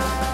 Bye.